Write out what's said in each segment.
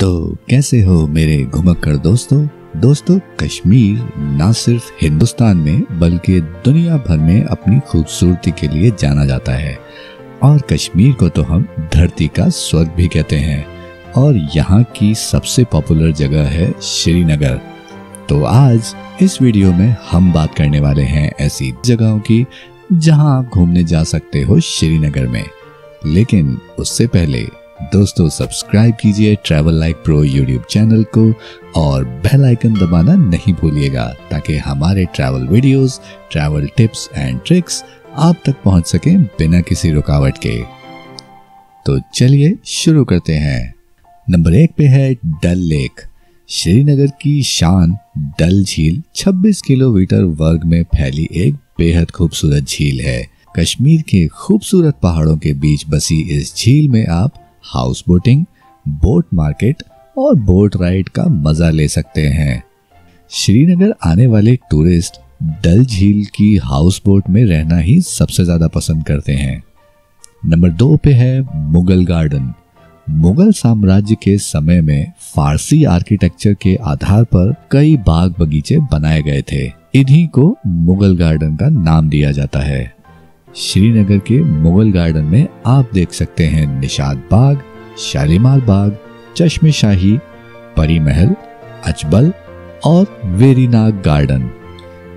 तो कैसे हो मेरे घुमक्कड़ दोस्तों? दोस्तों, कश्मीर न सिर्फ़ हिंदुस्तान में, बल्कि दुनिया भर में अपनी खूबसूरती के लिए जाना जाता है। और कश्मीर को तो हम धरती का स्वर्ग भी कहते हैं। और यहाँ की सबसे पॉपुलर जगह है श्रीनगर। तो आज इस वीडियो में हम बात करने वाले हैं ऐसी जगहों की, जहाँ आप घूमने जा सकते हो श्रीनगर में। लेकिन उससे पहले दोस्तों सब्सक्राइब कीजिए travel like pro YouTube channel को और बेल आइकन दबाना नहीं भूलिएगा ताकि हमारे travel videos, travel tips and tricks आप तक पहुँच सके बिना किसी रुकावट के। तो चलिए शुरू करते हैं। नंबर एक पे है डल लेक। श्रीनगर की शान डल झील 26 किलोमीटर वर्ग में फैली एक बेहद खूबसूरत झील है। कश्मीर के खूबसूरत पहाड़ों के बीच बसी इस झील में आप हाउस बोटिंग बोट मार्केट और बोट राइड का मज़ा ले सकते हैं। श्रीनगर आने वाले टूरिस्ट डल झील की हाउस बोट में रहना ही सबसे ज़्यादा पसंद करते हैं। नंबर दो पे है मुगल गार्डन। मुगल साम्राज्य के समय में फारसी आर्किटेक्चर के आधार पर कई बाग बगीचे बनाए गए थे। इन्हीं को मुगल गार्डन का नाम दिया जाता है। श्रीनगर के मुगल गार्डन में आप देख सकते हैं निशाद बाग, शालीमार बाग, चश्मे शाही, परी महल, अजबल और वेरीनाग गार्डन।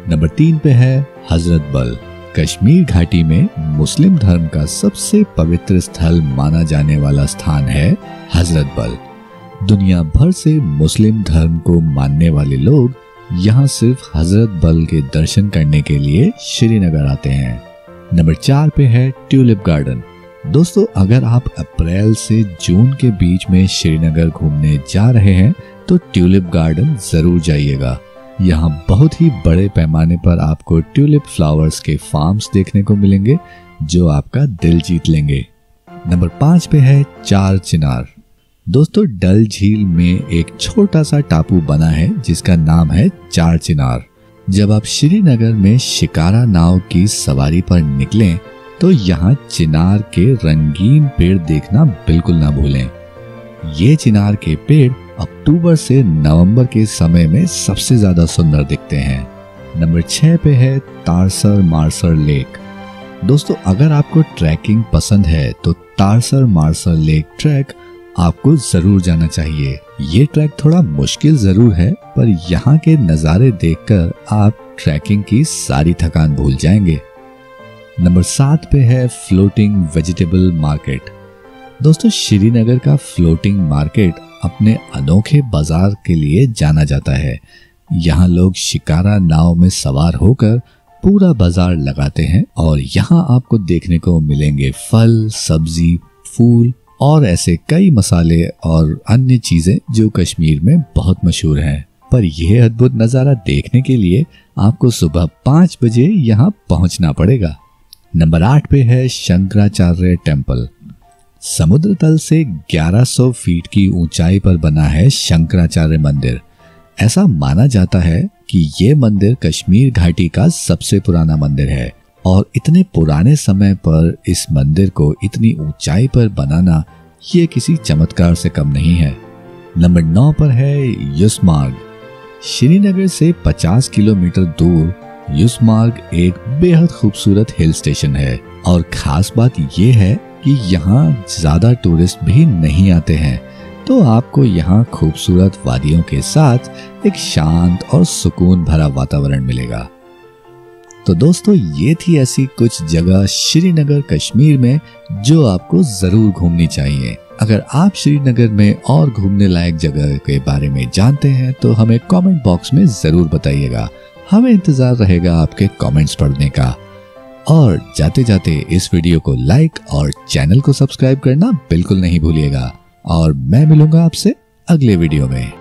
नंबर तीन पे है हज़रत बल। कश्मीर घाटी में मुस्लिम धर्म का सबसे पवित्र स्थल माना जाने वाला स्थान है हज़रत बल। दुनिया भर से मुस्लिम धर्म को मानने वाले लोग यहाँ सिर्फ़ हज़रत बल के दर्शन करने के लिए श्रीनगर आते हैं। नंबर चार पे है ट्यूलिप गार्डन। दोस्तों, अगर आप अप्रैल से जून के बीच में श्रीनगर घूमने जा रहे हैं तो ट्यूलिप गार्डन ज़रूर जाइएगा। यहाँ बहुत ही बड़े पैमाने पर आपको ट्यूलिप फ्लावर्स के फार्म्स देखने को मिलेंगे, जो आपका दिल जीत लेंगे। नंबर पाँच पे है चार चिनार। दोस्तों, डल झील में एक छोटा सा टापू बना है, जिसका नाम है चार चिनार। जब आप श्रीनगर में शिकारा नाव की सवारी पर निकलें तो यहाँ चिनार के रंगीन पेड़ देखना बिल्कुल ना भूलें। ये चिनार के पेड़ अक्टूबर से नवंबर के समय में सबसे ज़्यादा सुंदर दिखते हैं। नंबर छह पे है तारसर मार्सर लेक। दोस्तों, अगर आपको ट्रैकिंग पसंद है तो तारसर मार्सर लेक ट्रैक आपको ज़रूर जाना चाहिए। ये ट्रैक थोड़ा मुश्किल ज़रूर है, पर यहाँ के नज़ारे देखकर आप ट्रैकिंग की सारी थकान भूल जाएँगे। नंबर सात पे है फ्लोटिंग वेजिटेबल मार्केट। दोस्तों, श्रीनगर का फ्लोटिंग मार्केट अपने अनोखे बाज़ार के लिए जाना जाता है। यहाँ लोग शिकारा नाव में सवार होकर पूरा बाज़ार लगाते हैं और यहाँ आपको देखने को मिलेंगे फल, सब्ज़ी, फूल और ऐसे कई मसाले और अन्य चीज़ें जो कश्मीर में बहुत मशहूर हैं। पर यह अद्भुत नज़ारा देखने के लिए आपको सुबह पाँच बजे यहाँ पहुँचना पड़ेगा। नंबर आठ पे है शंकराचार्य टेंपल समुद्र तल से 1100 फीट की ऊंचाई पर बना है शंकराचार्य मंदिर। ऐसा माना जाता है कि ये मंदिर कश्मीर घाटी का सबसे पुराना मंदिर है। और इतने पुराने समय पर इस मंदिर को इतनी ऊंचाई पर बनाना ये किसी चमत्कार से कम नहीं है। नंबर नौ पर है युसमार्ग श्रीनगर से 50 किलोमीटर दूर युसमार्ग एक बेहद खूबसूरत हिल स्टेशन है और खास बात यह है कि यहाँ ज़्यादा टूरिस्ट भी नहीं आते हैं। तो आपको यहाँ खूबसूरत वादियों के साथ एक शांत और सुकून भरा वातावरण मिलेगा। तो दोस्तों, ये थी ऐसी कुछ जगह श्रीनगर कश्मीर में जो आपको ज़रूर घूमनी चाहिए। अगर आप श्रीनगर में और घूमने लायक जगह के बारे में जानते हैं तो हमें कमेंट बॉक्स में ज़रूर बताइएगा। हमें इंतज़ार रहेगा आपके कमेंट्स पढ़ने का। और जाते जाते इस वीडियो को लाइक और चैनल को सब्सक्राइब करना बिल्कुल नहीं भूलिएगा। और मैं मिलूँगा आपसे अगले वीडियो में।